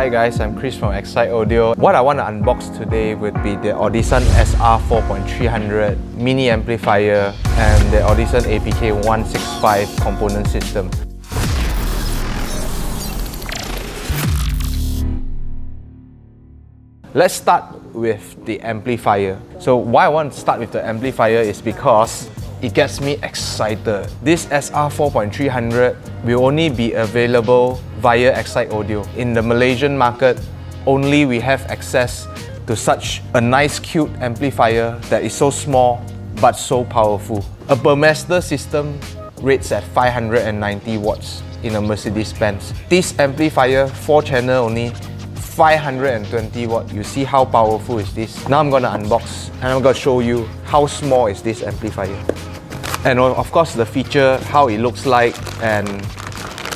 Hi guys, I'm Chris from Xcite Audio. What I want to unbox today would be the Audison SR 4300 mini amplifier and the Audison APK 165 component system. Let's start with the amplifier. So why I want to start with the amplifier is because it gets me excited. This SR 4300 will only be available via Xcite Audio. In the Malaysian market, only we have access to such a nice cute amplifier that is so small but so powerful. A Burmester system rates at 590 watts in a Mercedes-Benz. This amplifier, 4 channel only, 520 watt. You see how powerful is this? Now I'm gonna unbox and I'm gonna show you how small is this amplifier. And of course the feature, how it looks like and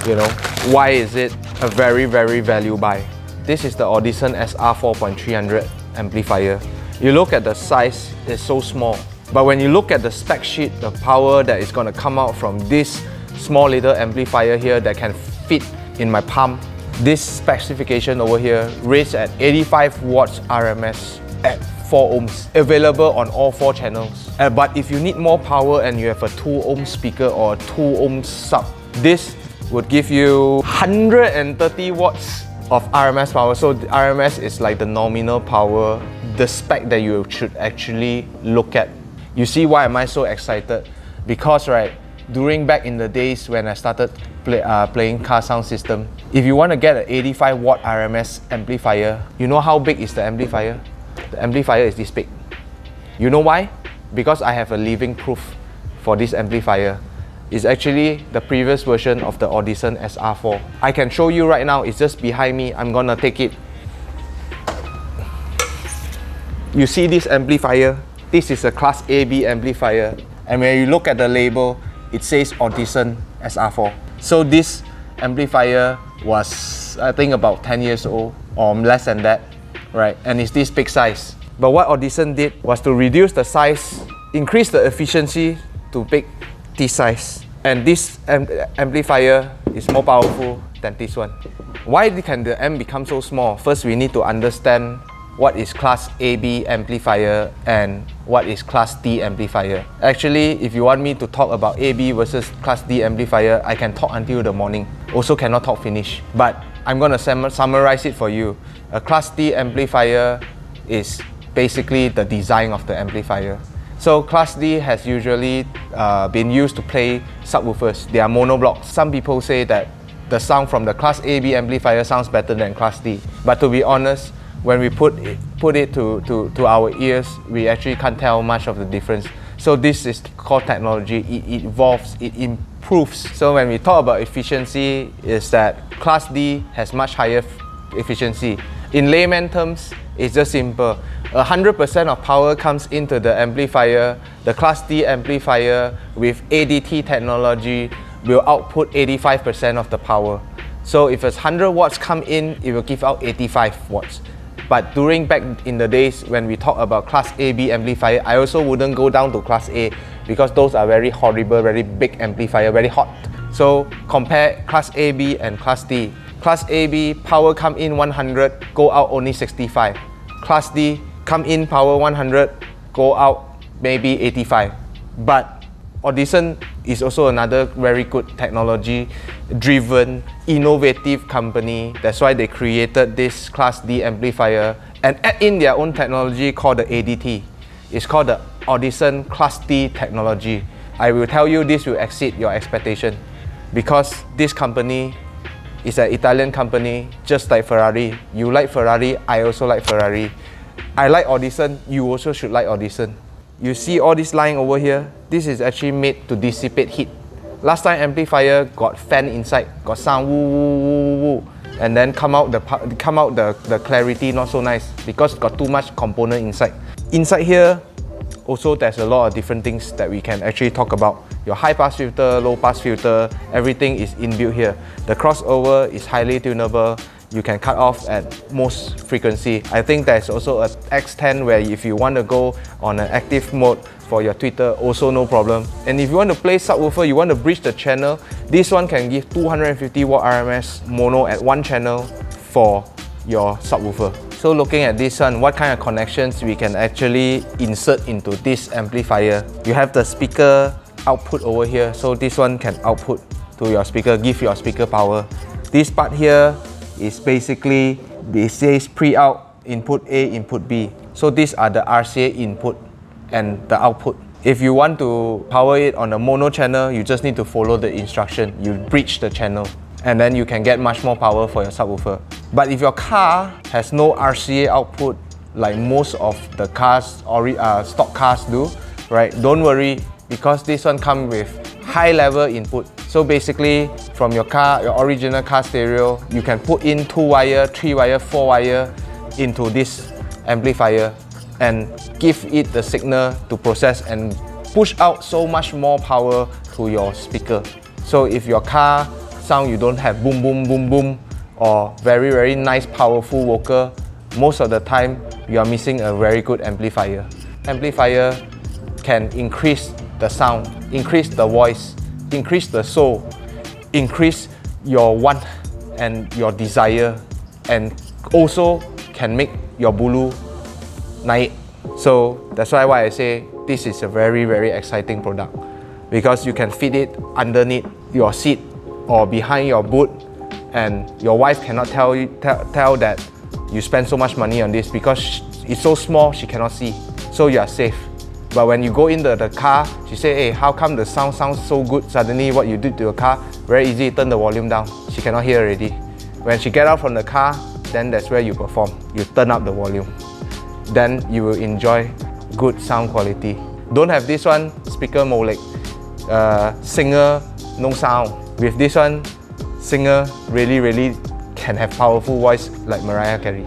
you know, why is it a very very value buy. This is the Audison SR 4300 amplifier. You look at the size, it's so small. But when you look at the spec sheet, the power that is gonna come out from this small little amplifier here that can fit in my palm this specification over here raised at 85 watts RMS at 4 ohms, available on all 4 channels. Uh, but if you need more power and you have a 2 ohm speaker or a 2 ohm sub, this would give you 130 watts of RMS power. So RMS is like the nominal power, the spec that you should actually look at. You see why am I so excited? Because right, during back in the days when I started play, uh, playing car sound system, if you want to get an 85 watt RMS amplifier, you know how big is the amplifier? The amplifier is this big. You know why? Because I have a living proof for this amplifier. It's actually the previous version of the Audison SR4. I can show you right now, it's just behind me. I'm gonna take it. You see this amplifier? This is a Class AB amplifier. And when you look at the label, it says Audison SR4. So this amplifier was I think about 10 years old or less than that, right? And it's this big size. But what Audison did was to reduce the size, increase the efficiency to big this size. And this am amplifier is more powerful than this one. Why can the M become so small? First, we need to understand what is class AB amplifier and what is class D amplifier. Actually, if you want me to talk about AB versus class D amplifier, I can talk until the morning. Also cannot talk finish. But I'm gonna sum summarize it for you. A class D amplifier is basically the design of the amplifier. So class D has usually uh, been used to play subwoofers. They are monoblocks. Some people say that the sound from the class AB amplifier sounds better than class D. But to be honest, when we put it, put it to, to, to our ears, we actually can't tell much of the difference. So this is called technology. It, it evolves, it improves. So when we talk about efficiency, is that Class D has much higher efficiency. In layman terms, it's just simple. 100% of power comes into the amplifier. The Class D amplifier with ADT technology will output 85% of the power. So if it's 100 watts come in, it will give out 85 watts. But during back in the days when we talk about class AB amplifier, I also wouldn't go down to class A because those are very horrible, very big amplifier, very hot. So compare class AB and class D. Class AB power come in 100, go out only 65. Class D come in power 100, go out maybe 85. But Audison is also another very good technology driven, innovative company. That's why they created this Class D amplifier and add in their own technology called the ADT. It's called the Audison Class D technology. I will tell you this will exceed your expectation because this company is an Italian company just like Ferrari. You like Ferrari, I also like Ferrari. I like Audison, you also should like Audison. You see all this line over here? This is actually made to dissipate heat. Last time amplifier got fan inside, got sound woo woo woo woo, and then come out the come out the, the clarity not so nice because got too much component inside. Inside here, also there's a lot of different things that we can actually talk about. Your high pass filter, low pass filter, everything is inbuilt here. The crossover is highly tunable you can cut off at most frequency. I think there's also a X10 where if you want to go on an active mode for your tweeter, also no problem. And if you want to play subwoofer, you want to bridge the channel, this one can give 250 watt RMS mono at one channel for your subwoofer. So looking at this one, what kind of connections we can actually insert into this amplifier. You have the speaker output over here. So this one can output to your speaker, give your speaker power. This part here is basically, it says pre-out, input A, input B. So these are the RCA input and the output. If you want to power it on a mono channel, you just need to follow the instruction. You bridge the channel and then you can get much more power for your subwoofer. But if your car has no RCA output, like most of the cars or uh, stock cars do, right? Don't worry because this one comes with high level input. So basically, from your car, your original car stereo, you can put in two wire, three wire, four wire into this amplifier and give it the signal to process and push out so much more power to your speaker. So if your car sound you don't have boom boom boom boom or very very nice powerful vocal, most of the time you are missing a very good amplifier. Amplifier can increase the sound, increase the voice, increase the soul, increase your want and your desire and also can make your bulu naik. So that's why, why I say this is a very very exciting product because you can fit it underneath your seat or behind your boot and your wife cannot tell you tell, tell that you spend so much money on this because it's so small she cannot see so you are safe but when you go into the car she say hey how come the sound sounds so good? Suddenly what you did to your car very easy turn the volume down. She cannot hear already. When she get out from the car then that's where you perform. You turn up the volume. Then you will enjoy good sound quality. Don't have this one speaker molek. Uh, singer no sound with this one singer really really can have powerful voice like Mariah Carey